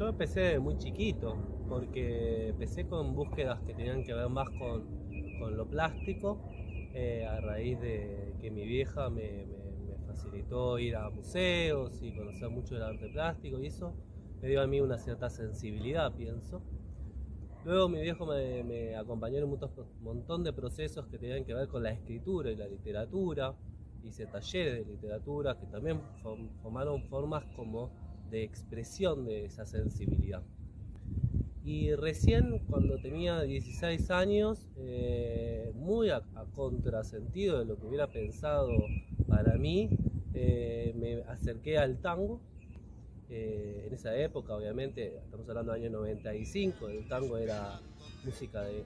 Yo empecé muy chiquito, porque empecé con búsquedas que tenían que ver más con, con lo plástico, eh, a raíz de que mi vieja me, facilitó ir a museos y conocer mucho del arte plástico y eso me dio a mí una cierta sensibilidad, pienso. Luego mi viejo me, me acompañó en un montón, de procesos que tenían que ver con la escritura y la literatura. Hice talleres de literatura que también form- formaron formas como de expresión de esa sensibilidad. Y recién cuando tenía 16 años, eh, muy a, contrasentido de lo que hubiera pensado para mí, eh, me acerqué al tango. Eh, en esa época, obviamente, estamos hablando del año 95, el tango era música de,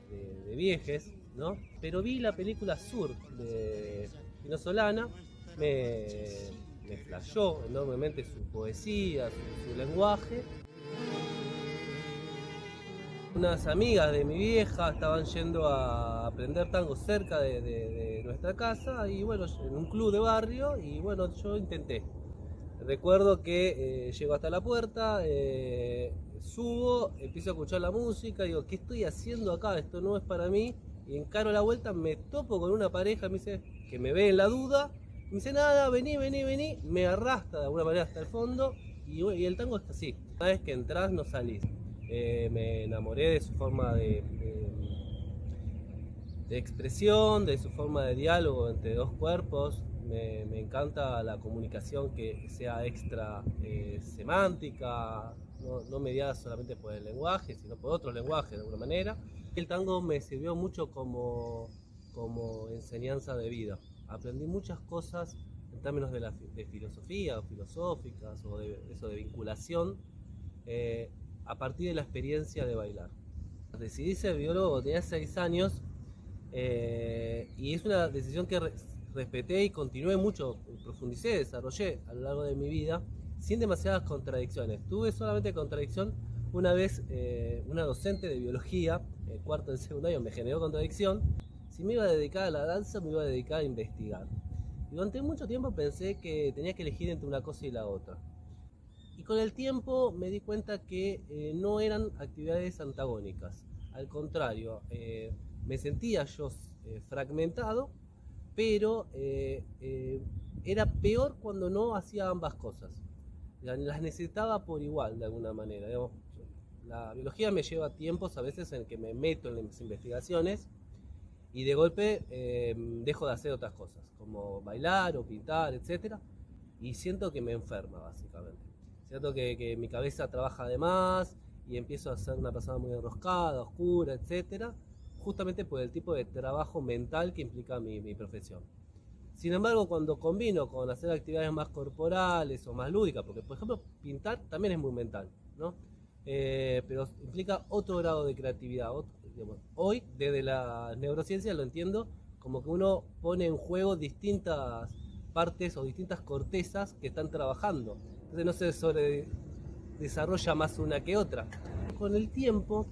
viejes, ¿no? Pero vi la película Sur de Pino Solana, me flashó enormemente su poesía, su, lenguaje. Unas amigas de mi vieja estaban yendo a aprender tango cerca de nuestra casa y bueno, en un club de barrio y bueno, yo intenté. Recuerdo que eh, llego hasta la puerta, eh, subo, empiezo a escuchar la música, digo, ¿qué estoy haciendo acá? Esto no es para mí. Y encaro la vuelta, me topo con una pareja, me dice, que me ve en la duda, me dice, nada, vení, vení, vení, me arrastra de alguna manera hasta el fondo y, y el tango es así. Una vez que entras no salís. Eh, me enamoré de su forma de, de- de expresión, de su forma de diálogo entre dos cuerpos. Me, me encanta la comunicación que sea extra eh, semántica, no, no mediada solamente por el lenguaje, sino por otros lenguajes de alguna manera. El tango me sirvió mucho como, como enseñanza de vida. Aprendí muchas cosas en términos de, la, de filosofía o filosóficas o de eso de vinculación eh, a partir de la experiencia de bailar. Decidí ser biólogo, tenía 6 años eh, y es una decisión que re- respeté y continué mucho, profundicé, desarrollé a lo largo de mi vida sin demasiadas contradicciones. Tuve solamente contradicción una vez eh, una docente de biología, el cuarto del secundario, me generó contradicción. Si me iba a dedicar a la danza, me iba a dedicar a investigar. Y durante mucho tiempo pensé que tenía que elegir entre una cosa y la otra. Y con el tiempo me di cuenta que eh, no eran actividades antagónicas. Al contrario, eh, me sentía yo eh, fragmentado, pero eh, eh, era peor cuando no hacía ambas cosas. La- Las necesitaba por igual, de alguna manera. digamos. La biología me lleva tiempos a veces en que me meto en las investigaciones y de golpe eh, dejo de hacer otras cosas, como bailar o pintar, etc. Y siento que me enferma, básicamente. Siento que, que mi cabeza trabaja de más y empiezo a ser una persona muy enroscada, oscura, etc. Justamente por el tipo de trabajo mental que implica mi, mi profesión. Sin embargo, cuando combino con hacer actividades más corporales o más lúdicas, porque por ejemplo pintar también es muy mental, ¿no? Eh, pero implica otro grado de creatividad. otro- hoy, desde la neurociencia, lo entiendo como que uno pone en juego distintas partes o distintas cortezas que están trabajando. Entonces no se desarrolla más una que otra. Con el tiempo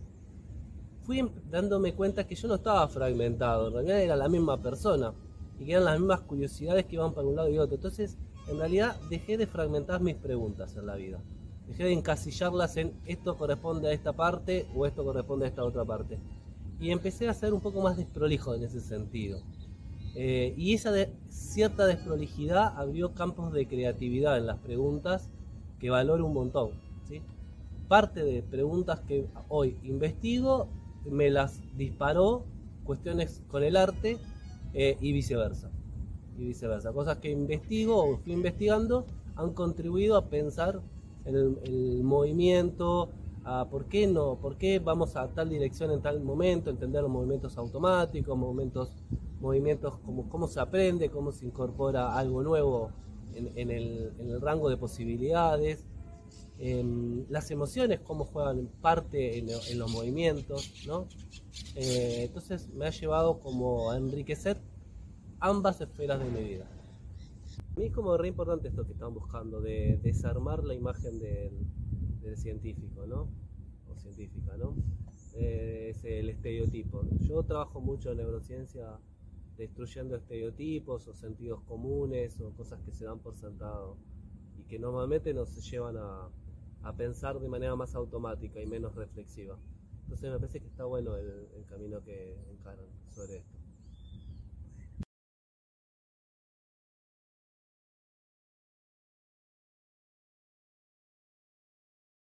fui dándome cuenta que yo no estaba fragmentado, en realidad era la misma persona y que eran las mismas curiosidades que iban para un lado y otro. Entonces, en realidad dejé de fragmentar mis preguntas en la vida. Dejé de encasillarlas en esto corresponde a esta parte o esto corresponde a esta otra parte. Y empecé a ser un poco más desprolijo en ese sentido. Eh, y esa cierta desprolijidad abrió campos de creatividad en las preguntas que valoro un montón. ¿sí? Parte de preguntas que hoy investigo me las disparó cuestiones con el arte eh, y viceversa. Y viceversa. Cosas que investigo o fui investigando han contribuido a pensar en el, el movimiento, a por qué no, por qué vamos a tal dirección en tal momento, entender los movimientos automáticos, movimientos, movimientos como cómo se aprende, cómo se incorpora algo nuevo en, el, rango de posibilidades, em, las emociones, cómo juegan parte en, en los movimientos, ¿no? Eh, entonces me ha llevado como a enriquecer ambas esferas de mi vida. A mí es como re importante esto que están buscando, de desarmar la imagen del, científico, ¿no? O científica, ¿no? Eh, es el estereotipo. Yo trabajo mucho en neurociencia destruyendo estereotipos o sentidos comunes o cosas que se dan por sentado y que normalmente nos llevan a, pensar de manera más automática y menos reflexiva. Entonces me parece que está bueno el, el camino que encaran.